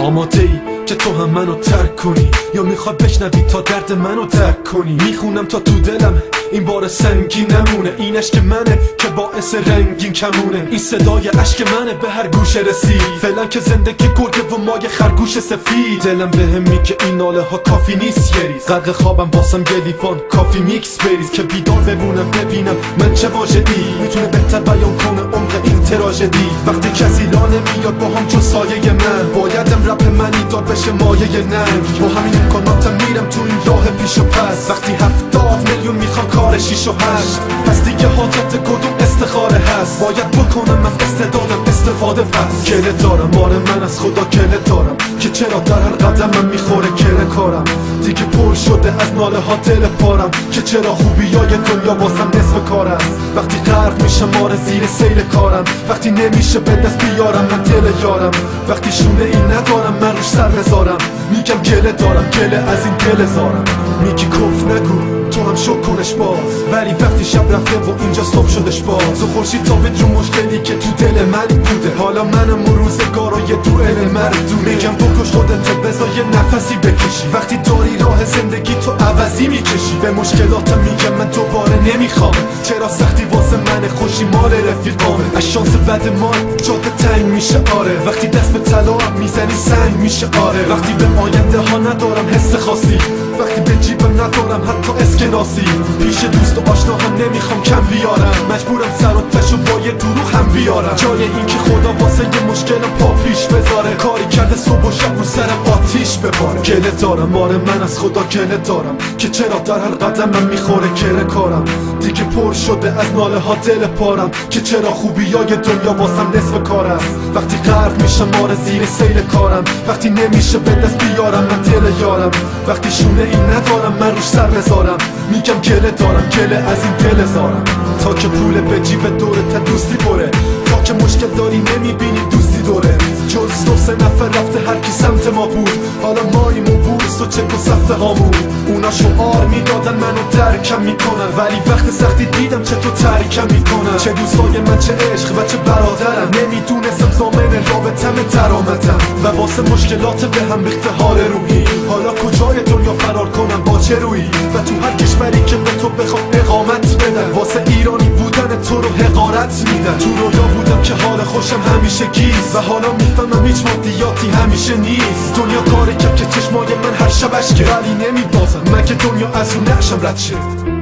آماده ای که تو هم منو ترک کنی یا می‌خوای بشنوی تا درد منو ترک کنی؟ می‌خونم تا تو دلم این بار سنگین نمونه. این عشق منه که باعث رنگین کمونه. این صدای عشق منه به هر گوشه رسید. فعلا که زندگی گرگه و ما یه خرگوش سفید. دلم بهم میگه این ناله ها کافی نیست یه ریز. غرق خوابم واسم یه لیوان coffee mix بریز. که بیدار بمونم ببینم من چه واژه‌ای می‌تونه بهتر بیان کنه عمق این تراژدی. وقتی کسی راه نمیاد با هم سایه من. بایدم رپ معنی‌دار بشه مایه ننگ. با همین امکاناتم میرم تو این راه پیش و پس. وقتی هفتاد میلیون می‌خوان کار شیش و هشت. پس دیگه حاجت کدوم استخاره هست؟ باید بکنم من استعدادم استفاده پس. گله دارم آره من از خدا گله دارم. که چرا در هر من می‌خوره کره کارم؟ دیگه پر شده از ناله ها دل پارم. که چرا خوبی های دنیا باسم نصف کار است؟ وقتی غرق میشم آره زیر سیل کارم. وقتی نمیشه به دست بیارم من دل یارم. وقتی شونه این ندارم من روش سر بذارم. میگم گله دارم گله از این دل زارم. میگی کف نگو. تو هم شک کنش باز ولی وقتی شب رفته و اینجا صبح شدش باز و خورشید تابت رو مشکلی که تو دل من بوده. حالا منم و روزگار و یه دوئل مردونه. میگم بکش خودت بذار یه نفسی بکشی. وقتی داری راه زندگی تو عوضی می‌کشی. به مشکلاتم میگم من دوباره نمی‌خوام. چرا سختی واسه من خوشی مال رفیقامه؟ از شانس بد ما جاده تنگ میشه. آره وقتی دست به طلا می‌زنی سنگ میشه. آره وقتی به آینده ها ندارم حس خاصی. اسکناسی پیش دوست و آشنا هم نمی‌خوام کم بیارم. مجبورم سر و با یه دروغ هم بیارم. جای اینکه شب رو سرم آتیش بباره گله دارم. آره من از خدا گله دارم. که چرا در هر قدم من می‌خوره کره کارم. دیگه پر شده از ناله ها دل پارم. که چرا خوبی های دنیا واسم نصف کار است. وقتی غرق میشم آره زیر سیل کارم. وقتی نمیشه به دست بیارم من دل یارم. وقتی شونه این ندارم من روش سر بذارم. میگم گله دارم گله از این دل زارم. تا که پول به جیب دوره تا دوستی بره. تا که مشکل داری نمی‌بینی حالا ماییم و بورس و چک و سفته هامون؟ اونا شعار می‌دادن منو درکم می‌کنن ولی وقت سختی دیدم چه تو ترکم می‌کنن. چه دوستای من چه عشق و چه برادرم. نمی‌دونستم زامن رابطم درآمدم و واسه مشکلات به هم ریخته حال روحی. حالا کجای دنیا فرار کنم؟ با چه روی و تو هر کشوری که به تو بخوام حقارت میدن. تو رویا بودم که حال خوشم همیشه گیز. و حالا می‌فهمم هیچ مادیاتی همیشه نیست. دنیا کاری کرد که چشمای من هر شب اشکه ولی نمیبازم. من که دنیا از اون نقشم رد شه